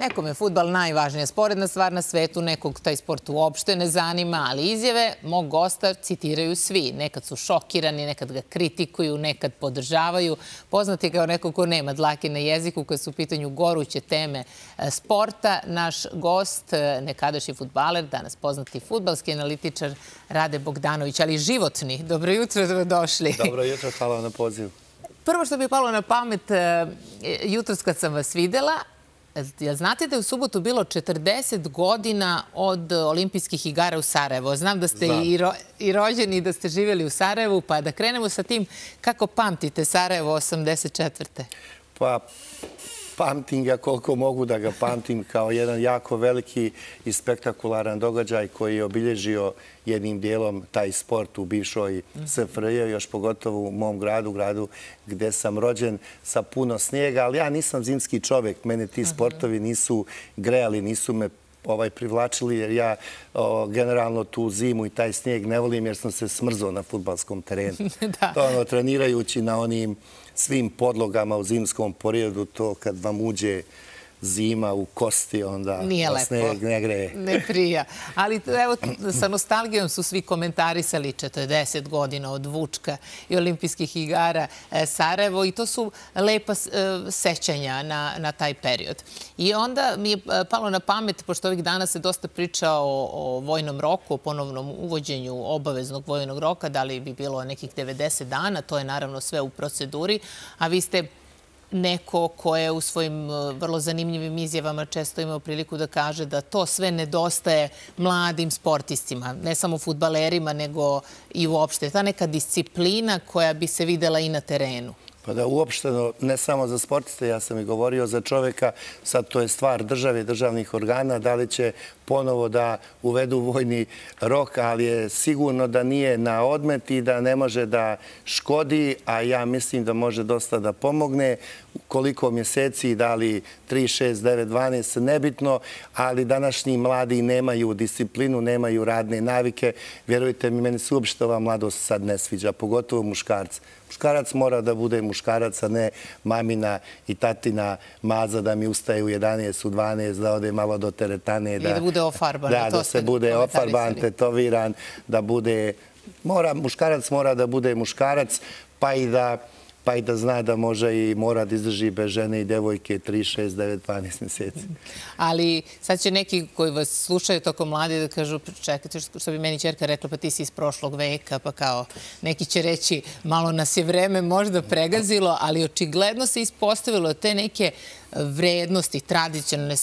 Nekom je futbal najvažnija sporedna stvar na svetu, nekog taj sport uopšte ne zanima, ali izjave mog gosta citiraju svi. Nekad su šokirani, nekad ga kritikuju, nekad podržavaju. Poznati kao neko ko nema dlake na jeziku, koje su u pitanju goruće teme e, sporta. Naš gost, e, nekadašnji futbaler, danas poznati futbalski analitičar Rade Bogdanović, ali životni. Dobro jutro, dobrodošli. Dobro jutro, hvala na pozivu. Prvo što bi palo na pamet, e, jutros kad sam vas videla, Znate da je u subotu bilo 40 godina od olimpijskih igara u Sarajevo. Znam da ste i rođeni i da ste živjeli u Sarajevu, pa da krenemo sa tim kako pamtite Sarajevo 84. Pa pamtim ga koliko mogu da ga pamtim kao jedan jako veliki i spektakularan događaj koji je obilježio jednim dijelom taj sport u bivšoj SFRJ, još pogotovo u mom gradu, gradu gde sam rođen sa puno snijega, ali ja nisam zimski čovjek, mene ti sportovi nisu grejali, nisu me ovaj privlačili jer ja generalno tu zimu i taj snijeg ne volim jer sam se smrzao na futbalskom terenu. To ono, trenirajući na onim svim podlogama u zimskom periodu, to kad vam uđe zima u kosti, onda sneg ne greje. Ne prija. Ali evo, sa nostalgijom su svi komentarisali 40 godina od Vučka i olimpijskih igara e, Sarajevo i to su lepa e, sećanja na taj period. I onda mi je e, palo na pamet, pošto ovih dana se dosta priča o vojnom roku, o ponovnom uvođenju obaveznog vojnog roka, da li bi bilo nekih 90 dana, to je naravno sve u proceduri, a vi ste neko ko je u svojim e, vrlo zanimljivim izjavama često imao priliku da kaže da to sve nedostaje mladim sportistima, ne samo futbalerima, nego i uopšte. Ta neka disciplina koja bi se videla i na terenu. Pa da uopšteno, ne samo za sportiste, ja sam i govorio za čoveka, sad to je stvar države državnih organa, da li će ponovo da uvedu vojni rok, ali je sigurno da nije na odmet i da ne može da škodi, a ja mislim da može dosta da pomogne. Koliko mjeseci, da li 3, 6, 9, 12, nebitno, ali današnji mladi nemaju disciplinu, nemaju radne navike. Vjerujte mi, meni se uopšte ova mladost sad ne sviđa, pogotovo muškarci. Muškarac mora da bude muškarac, a ne mamina i tatina maza da mi ustaje u 11, u 12, da ode malo do teretane. I da bude ofarban. Da, da se bude ofarban, tetoviran, da bude... Muškarac mora da bude muškarac, pa i da pa i da zna da može i mora da izdrži bez žene i devojke 3, 6, 9, 12 mjeseci. Ali sad će neki koji vas slušaju toko mladi da kažu, čekajte što bi meni čerka rekla, pa ti si iz prošlog veka, pa kao neki će reći, malo nas je vreme možda pregazilo, ali očigledno se ispostavilo te neke vrednosti, tradicionalne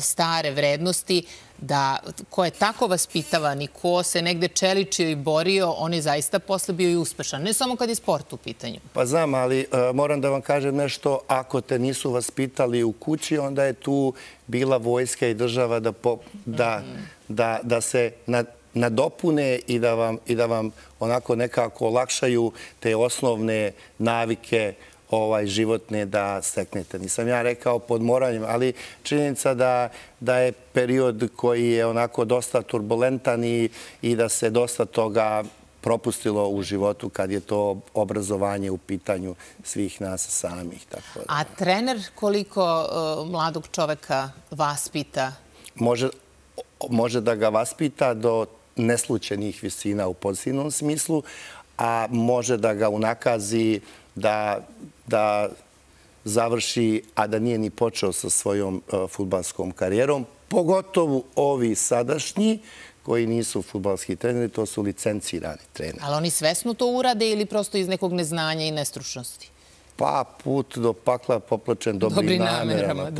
stare vrednosti, da ko je tako vaspitavan i ko se negde čeličio i borio, on je zaista posle bio i uspešan. Ne samo kad je sport u pitanju. Pa znam, ali e, moram da vam kažem nešto. Ako te nisu vaspitali u kući, onda je tu bila vojska i država da se nadopune i da vam onako nekako olakšaju te osnovne navike ovaj, životne da steknete. Nisam ja rekao pod moranjem, ali činjenica da je period koji je onako dosta turbulentan i da se dosta toga propustilo u životu kad je to obrazovanje u pitanju svih nas samih. A trener koliko e, mladog čoveka vas pita? Može da ga vas pita do neslučenih visina u pozitivnom smislu, a može da ga unakazi da završi, a da nije ni počeo sa svojom e, futbalskom karijerom. Pogotovo ovi sadašnji koji nisu futbalski treneri, to su licencirani treneri. Ali oni svesno to urade ili prosto iz nekog neznanja i nestručnosti? Pa put do pakla poplačen dobrim namerama.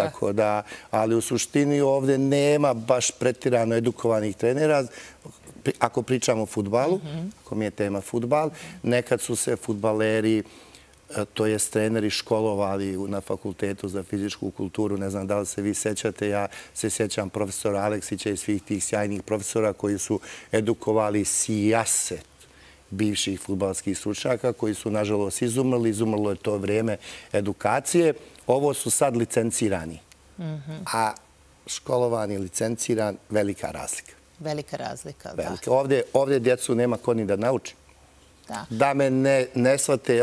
Ali u suštini ovdje nema baš pretirano edukovanih trenera ako pričamo o futbalu, ako mi je tema futbal, nekad su se futbaleri, to je treneri školovali na fakultetu za fizičku kulturu. Ne znam da li se vi sećate, ja se sećam profesora Aleksića i svih tih sjajnih profesora koji su edukovali sijaset bivših futbalskih stručnjaka koji su, nažalost, izumrli. Izumrlo je to vrijeme edukacije. Ovo su sad licencirani. Mhm. A školovani, licenciran, velika razlika. Velika razlika, da. Ovdje djecu nema ko ni da nauči. Da me ne shvate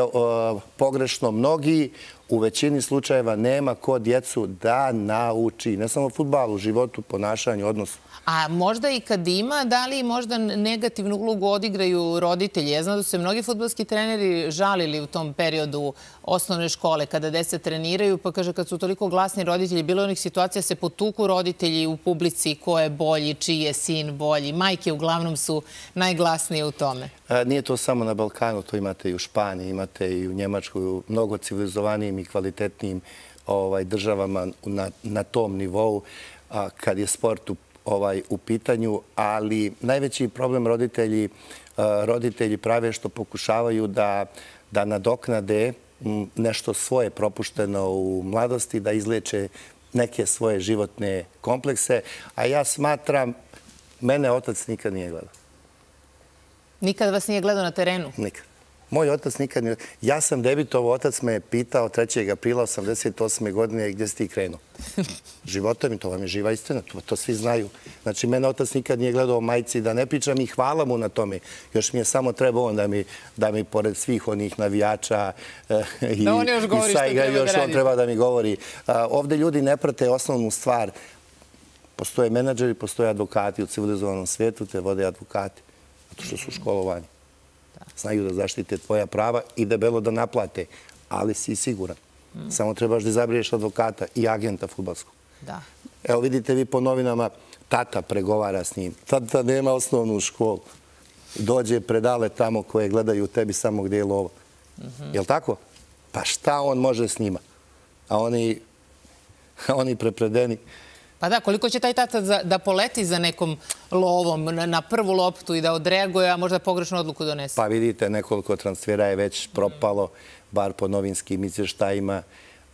pogrešno mnogi, u većini slučajeva nema ko djecu da nauči. Ne samo futbalu, životu, ponašanju, odnosu. A možda i kad ima, da li možda negativnu ulogu odigraju roditelji? Ja znam da su se mnogi futbolski treneri žalili u tom periodu osnovne škole kada dese treniraju, pa kaže kad su toliko glasni roditelji, bilo onih situacija se potuku roditelji u publici ko je bolji, čiji je sin bolji. Majke uglavnom su najglasnije u tome. Nije to samo na Balkanu, to imate i u Španiji, imate i u Njemačkoj, u mnogo civilizovanijim i kvalitetnijim ovaj, državama na tom nivou kad je sport u ovaj, u pitanju, ali najveći problem roditelji roditelji prave što pokušavaju da da nadoknade nešto svoje propušteno u mladosti, da izleče neke svoje životne komplekse. A ja smatram, mene otac nikad nije gledao. Nikad vas nije gledao na terenu? Nikad. Moj otac nikad nije... Ja sam debitov, otac me je pitao 3. aprila 88. godine gdje si ti krenuo. Života mi, to vam je živa istina, to svi znaju. Znači, mene otac nikad nije gledao majci da ne pričam i hvala mu na tome. Još mi je samo trebao on da mi, pored svih onih navijača eh, i da on još da Još on treba da mi govori. Ovde ljudi ne prate osnovnu stvar. Postoje menadžeri, postoje advokati u civilizovanom svijetu, te vode advokati. Zato što su školovani znaju da zaštite tvoja prava i debelo da naplate, ali si siguran. Samo trebaš da izabriješ advokata i agenta futbalskog. Evo vidite vi po novinama, tata pregovara s njim. Tata nema osnovnu školu. Dođe predale tamo koje gledaju tebi samo gdje je lovo. Je li tako? Pa šta on može s njima? A oni prepredeni... Pa da, koliko će taj tata da poleti za nekom lovom na prvu loptu i da odreaguje, a možda pogrešnu odluku donese? Pa vidite, nekoliko transfera je već propalo, bar po novinskim izveštajima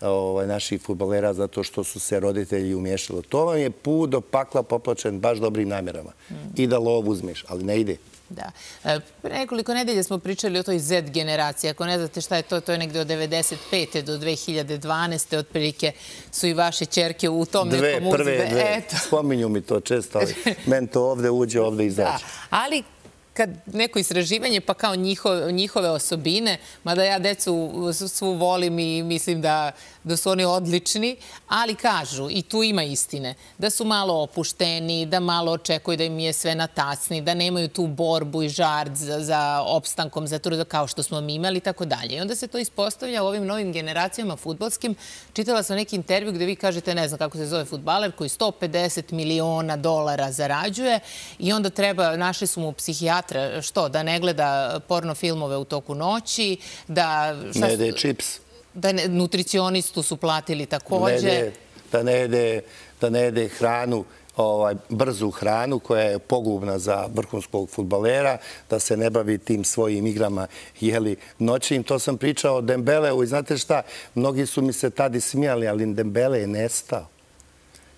ovaj, naših futbolera, zato što su se roditelji umješali. To vam je put do pakla poplačen baš dobrim namjerama. I da lov uzmeš, ali ne ide. Da. E, pre nekoliko nedelje smo pričali o toj Z generaciji. Ako ne znate šta je to, to je negde od 1995. do 2012. Otprilike su i vaše čerke u tom nekom uzbe. Dve, prve, dve. Spominju mi to često, ali men to ovde uđe, ovde izađe. Ali kad neko istraživanje, pa kao njihove osobine, mada ja decu svu volim i mislim da da su oni odlični, ali kažu, i tu ima istine, da su malo opušteni, da malo očekuju da im je sve na tacni, da nemaju tu borbu i žard za opstankom, za truda kao što smo mi imali i tako dalje. I onda se to ispostavlja u ovim novim generacijama futbolskim. Čitala sam neki intervju gde vi kažete, ne znam kako se zove futbaler, koji 150 miliona dolara zarađuje i onda treba, našli su mu psihijatra, što, da ne gleda porno filmove u toku noći, da... Ne jede čips da nutricionistu su platili također. Da ne jede hranu, ovaj, brzu hranu koja je pogubna za vrhunskog futbalera, da se ne bavi tim svojim igrama jeli noćim. To sam pričao o Dembeleu i znate šta, mnogi su mi se tada smijali, ali Dembele je nestao.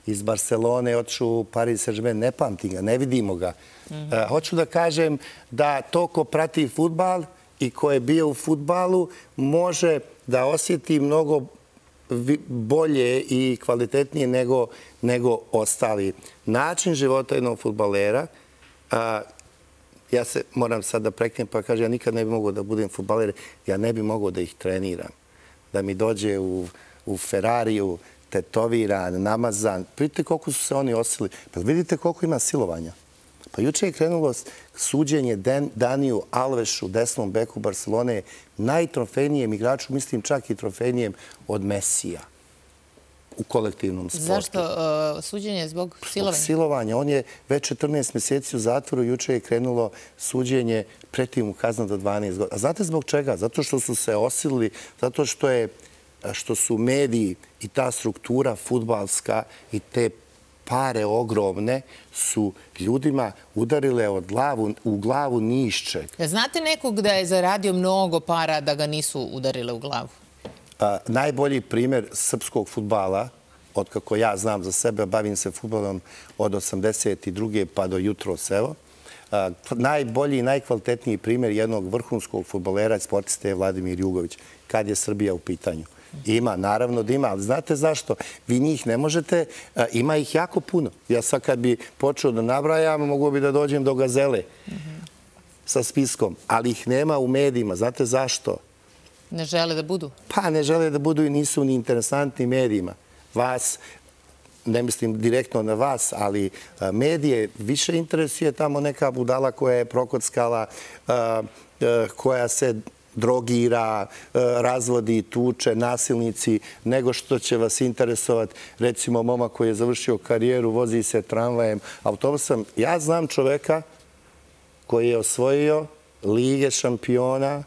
Iz Barcelone otišu u Paris Saint-Germain, ne pamtim ga, ne vidimo ga. Mhm. Eh, hoću da kažem da to ko prati futbal i ko je bio u futbalu može da osjeti mnogo bolje i kvalitetnije nego ostali. Način života jednog futbalera, ja se moram sad da preknem pa kažem, ja nikad ne bi mogao da budem futbaler, ja ne bi mogao da ih treniram. Da mi dođe u Ferrariju, tetoviran, namazan. Vidite koliko su se oni osili. Pa vidite koliko ima silovanja. Pa juče je krenulo suđenje Daniju Alvešu, desnom beku Barcelone, najtrofejnijem igraču, mislim čak i trofejnijem od Mesija u kolektivnom sportu. Zašto uh, suđenje zbog silovanja? Zbog silovanja. On je već 14 mjeseci u zatvoru. Juče je krenulo suđenje pretim u kaznu do 12 godina. A znate zbog čega? Zato što su se osilili, zato što je što su mediji i ta struktura futbalska i te pare ogromne su ljudima udarile u glavu nišćeg. Znate nekog da je zaradio mnogo para da ga nisu udarile u glavu? Najbolji primjer srpskog futbala, od kako ja znam za sebe, bavim se futbolom od 82. pa do jutro sevo, najbolji i najkvalitetniji primjer jednog vrhunskog futbolera i sportiste je Vladimir Jugović, kad je Srbija u pitanju. Ima, naravno da ima, ali znate zašto? Vi njih ne možete, ima ih jako puno. Ja sad kad bi počeo da nabrajam, mogu bi da dođem do gazele sa spiskom, ali ih nema u medijima. Znate zašto? Ne žele da budu? Pa ne žele da budu i nisu ni interesantni medijima. Vas, ne mislim direktno na vas, ali medije više interesuje tamo neka budala koja je prokockala, koja se drogira, e, razvodi, tuče, nasilnici, nego što će vas interesovati. Recimo, moma koji je završio karijeru, vozi se tramvajem, autobusom. Ja znam čoveka koji je osvojio Lige šampiona,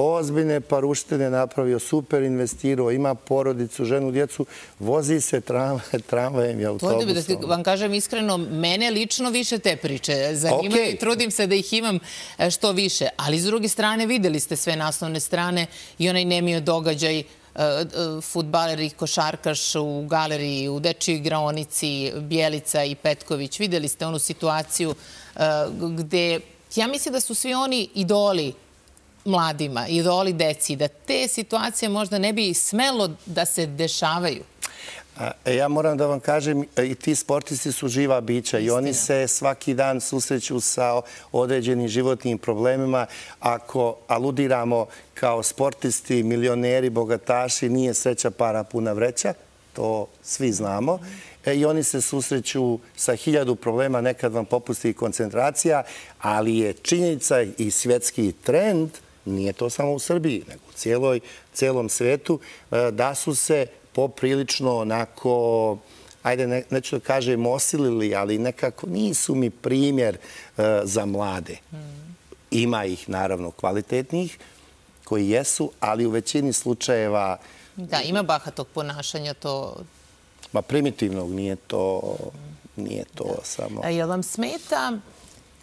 ozbiljne paruštene napravio, super investirao, ima porodicu, ženu, djecu, vozi se tramvajem i autobusom. Da vam kažem iskreno, mene lično više te priče zanimaju i trudim se da ih imam e, što više. Ali s druge strane videli ste sve naslovne strane i onaj nemio događaj e, e, futbaler i košarkaš u galeriji, u Dečiju igraonici, Bjelica i Petković. Videli ste onu situaciju gde, ja mislim da su svi oni idoli mladima, idoli deci, da te situacije možda ne bi smelo da se dešavaju? E, ja moram da vam kažem, i ti sportisti su živa bića i oni se svaki dan susreću sa određenim životnim problemima. Ako aludiramo kao sportisti, milioneri, bogataši, nije sreća para puna vreća, to svi znamo. E, I oni se susreću sa hiljadu problema, nekad vam popusti koncentracija, ali je činjenica i svjetski trend nije to samo u Srbiji, nego u cijelom svetu, e, da su se poprilično onako, ajde neću da kažem osilili, ali nekako nisu mi primjer e, za mlade. Ima ih naravno kvalitetnih koji jesu, ali u većini slučajeva... Da, ima bahatog ponašanja to... Ma primitivnog nije to nije to samo... Je vam smeta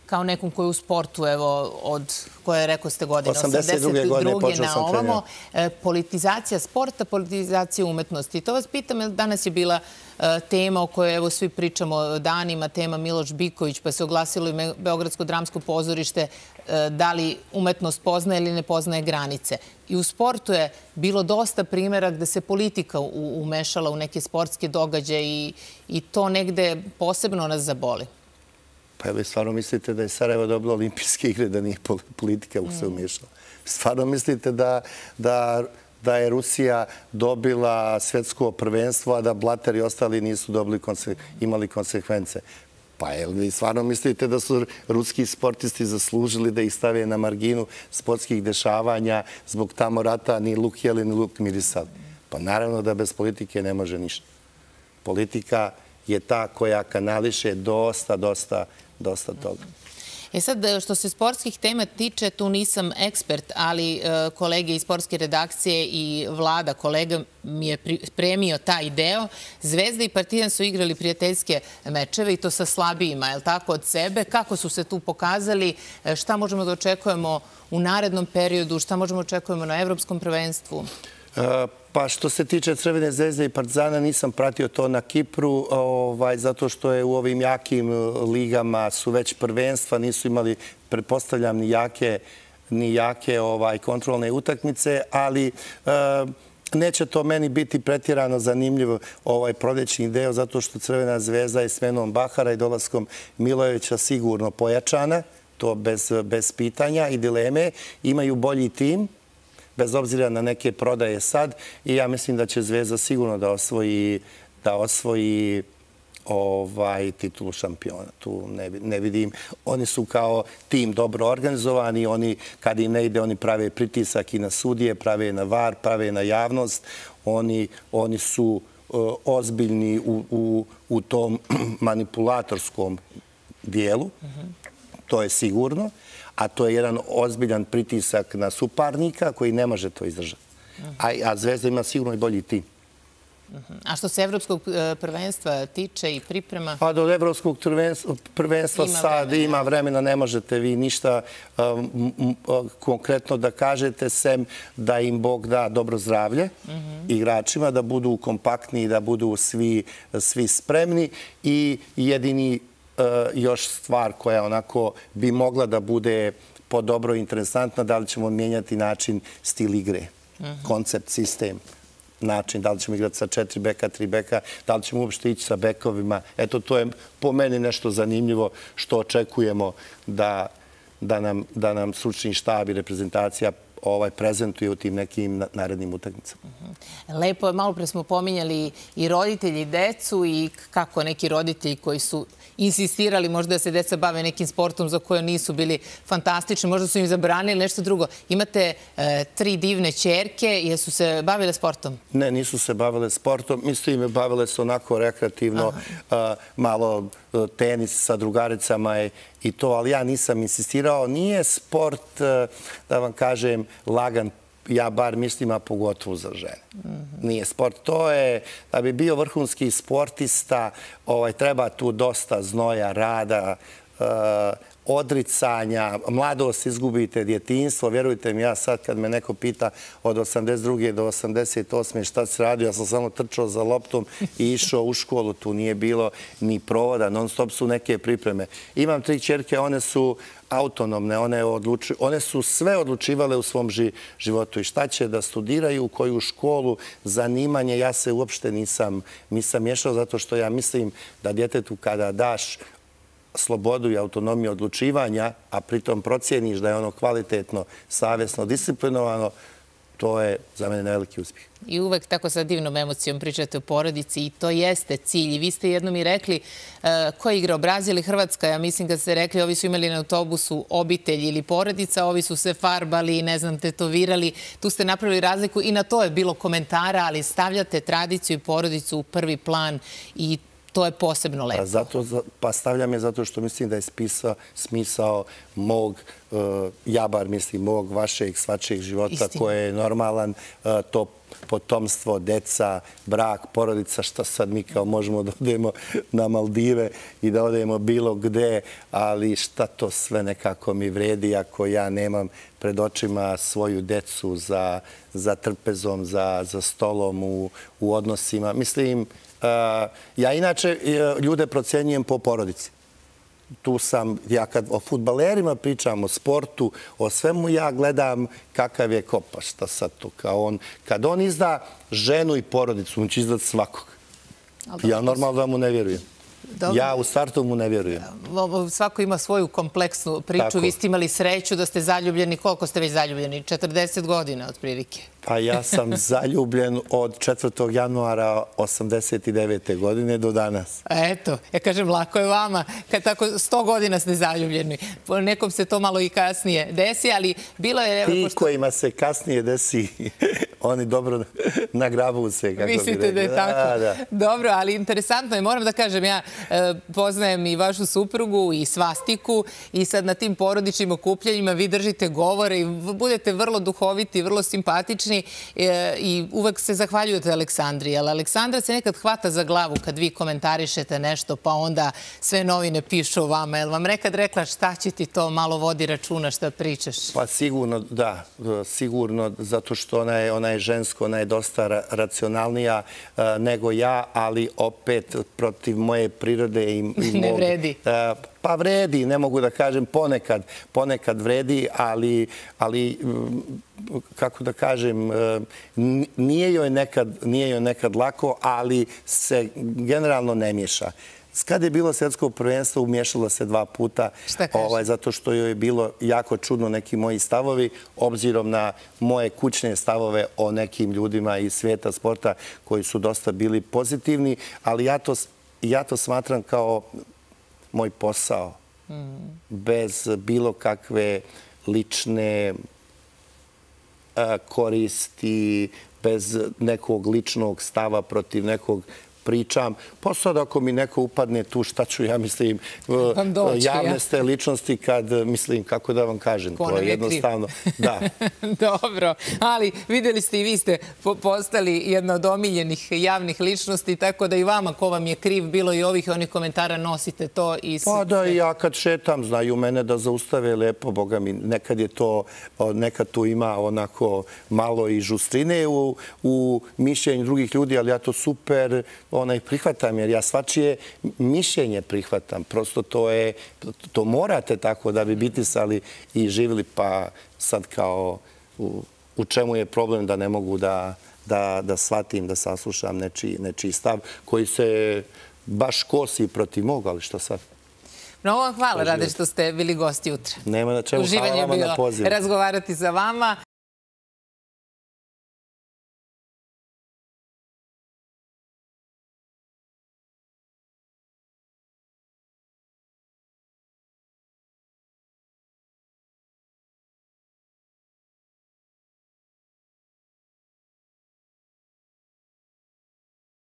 kao nekom koji u sportu, evo, od koje rekao ste godine, 82. godine na ovamo, e, politizacija sporta, politizacija umetnosti. To vas pitam, danas je bila e, tema o kojoj evo svi pričamo danima, tema Miloš Biković, pa se oglasilo i Beogradsko dramsko pozorište, e, da li umetnost poznaje ili ne poznaje granice. I u sportu je bilo dosta primjera gde se politika umešala u neke sportske događaje i to negde posebno nas zaboli. Pa vi stvarno mislite da je Sarajevo dobilo olimpijske igre, da nije politika u se mm. umješala? Stvarno mislite da je Rusija dobila svjetsko prvenstvo, a da Blater i ostali nisu imali konsekvence? Pa je li stvarno mislite da su ruski sportisti zaslužili da ih stave na marginu sportskih dešavanja zbog tamo rata ni luk jeli ni luk mirisali? Pa naravno da bez politike ne može ništa. Politika je ta koja kanališe dosta, dosta dosta toga. E sad, e, što se sportskih tema tiče, tu nisam ekspert, ali e, kolege iz sportske redakcije i vlada kolega mi je premio taj deo. Zvezda i Partizan su igrali prijateljske mečeve i to sa slabijima, je li tako, od sebe. Kako su se tu pokazali? E, šta možemo da očekujemo u narednom periodu? Šta možemo da očekujemo na evropskom prvenstvu? E, pa što se tiče Crvene zvezde i Partizana, nisam pratio to na Kipru, ovaj, zato što je u ovim jakim e, ligama su već prvenstva, nisu imali, prepostavljam, ni jake ni jake ovaj, kontrolne utakmice, ali e, neće to meni biti pretjerano zanimljiv ovaj prodećni deo, zato što Crvena zvezda je smenom Bahara i dolaskom Milojevića sigurno pojačana, to bez pitanja i dileme. Imaju bolji tim, bez obzira na neke prodaje sad. I ja mislim da će Zvezda sigurno da osvoji da osvoji ovaj titulu šampiona. Tu ne vidim. Oni su kao tim dobro organizovani. Oni, kad im ne ide, oni prave pritisak i na sudije, prave na var, prave na javnost. Oni su e, ozbiljni u tom manipulatorskom dijelu. To je sigurno a to je jedan ozbiljan pritisak na suparnika koji ne može to izdržati. A Zvezda ima sigurno i bolji tim. A što se evropskog e, prvenstva tiče i priprema? Pa do evropskog prvenstva sad ima vremena, ne možete vi ništa e, e, konkretno da kažete, sem da im Bog da dobro zdravlje igračima, da budu kompaktni, da budu svi spremni i jedini Eh, još stvar koja onako bi mogla da bude po dobro interesantna, da li ćemo mijenjati način stil igre, koncept, sistem, način, da li ćemo igrati sa četiri beka, tri beka, da li ćemo uopšte ići sa bekovima. Eto, to je po meni nešto zanimljivo što očekujemo da nam stručni štab i reprezentacija ovaj, prezentuju u tim nekim narednim utakmicama. Mhm. Lepo je, malo pre smo pominjali i roditelji i decu i kako neki roditelji koji su insistirali možda da se deca bave nekim sportom za koje nisu bili fantastični, možda su im zabranili nešto drugo. Imate e, tri divne čerke, jesu se bavile sportom? Ne, nisu se bavile sportom. Mislim, bavile se onako rekreativno, malo E, tenis sa drugaricama je i to, ali ja nisam insistirao. Nije sport, e, da vam kažem, lagan ja bar mislim, a pogotovo za žene. Nije sport. To je, da bi bio vrhunski sportista, ovaj, treba tu dosta znoja, rada, e, odricanja, mladost izgubite, djetinstvo. Vjerujte mi, ja sad kad me neko pita od 82. do 88. šta se radio, ja sam samo trčao za loptom i išao u školu. Tu nije bilo ni provoda, non stop su neke pripreme. Imam tri čerke, one su autonomne, one, one su sve odlučivale u svom životu i šta će da studiraju, u koju školu, zanimanje. Ja se uopšte nisam, nisam mješao zato što ja mislim da djetetu kada daš slobodu i autonomiju odlučivanja, a pritom procijeniš da je ono kvalitetno, savjesno, disciplinovano, to je za mene najveliki uspjeh. I uvek tako sa divnom emocijom pričate o porodici i to jeste cilj. I vi ste jednom i rekli e, ko je igrao Brazil i Hrvatska. Ja mislim kad ste rekli ovi su imali na autobusu obitelj ili porodica, ovi su se farbali, i ne znam, tetovirali. Tu ste napravili razliku i na to je bilo komentara, ali stavljate tradiciju i porodicu u prvi plan i to je posebno lepo. Pa stavljam je zato što mislim da je smisao mog, e, ja bar mislim, mog, vašeg, svačeg života koje je normalan, e, to potomstvo, deca, brak, porodica, što sad mi kao možemo da odemo na Maldive i da odemo bilo gde, ali šta to sve nekako mi vredi ako ja nemam pred očima svoju decu za trpezom, za stolom u odnosima. Mislim, Ja inače e, ljude procenjujem po porodici. Tu sam, ja kad o futbalerima pričam, o sportu, o svemu ja gledam kakav je kopa, šta sad to kao on. Kad on izda ženu i porodicu, on će izdati svakog. Ja normalno da mu ne vjerujem. Ja u startu mu ne vjerujem. Svako ima svoju kompleksnu priču. Vi ste imali sreću da ste zaljubljeni. Koliko ste već zaljubljeni? 40 godina, otprilike. Pa ja sam zaljubljen od 4. januara 89. godine do danas. Eto, ja kažem, lako je vama. Kad tako 100 godina ste zaljubljeni. Nekom se to malo i kasnije desi, ali bilo je... Ti kojima se kasnije desi, oni dobro nagrabu se. Mislite da je tako? Dobro, ali interesantno je. Moram da kažem, ja e, poznajem i vašu suprugu i svastiku i sad na tim porodičnim okupljanjima vi držite govore i budete vrlo duhoviti, vrlo simpatični E, i uvek se zahvaljujete Aleksandri, ali Aleksandra se nekad hvata za glavu kad vi komentarišete nešto, pa onda sve novine pišu o vama. Je li vam nekad rekla šta će ti to malo vodi računa šta pričaš? Pa sigurno, da. Sigurno, zato što ona je žensko, ona je dosta racionalnija e, nego ja, ali opet protiv moje prirode i mog... Ne vredi. E, pa vredi, ne mogu da kažem, ponekad, ponekad vredi, ali, ali kako da kažem, e, nije joj nekad, nije joj nekad lako, ali se generalno ne miješa. Kad je bilo svjetsko prvenstvo, umješala se dva puta. Ovaj, zato što joj je bilo jako čudno neki moji stavovi, obzirom na moje kućne stavove o nekim ljudima iz svijeta sporta koji su dosta bili pozitivni, ali ja to, ja to smatram kao moj posao. Bez bilo kakve lične koristi, bez nekog ličnog stava protiv nekog pričam. Pa sad ako mi neko upadne tu, šta ću ja mislim, javne ste ličnosti kad mislim, kako da vam kažem, to je jednostavno. Da. Dobro, ali videli ste i vi ste postali jedna od omiljenih javnih ličnosti, tako da i vama ko vam je kriv, bilo i ovih onih komentara, nosite to i... Pa da, ja kad šetam, znaju mene da zaustave lepo, boga mi, nekad je to, nekad tu ima onako malo i žustrine u mišljenju drugih ljudi, ali ja to super onaj prihvatam, jer ja svačije mišljenje prihvatam. Prosto to je, to morate tako da bi bitisali i živili, pa sad kao u čemu je problem da ne mogu da da shvatim, da saslušam nečiji stav koji se baš kosi protiv moga, ali što sad? Mnogo vam hvala, Rade, što ste bili gosti jutra. Nema na čemu, hvala vama na pozivu. razgovarati za vama.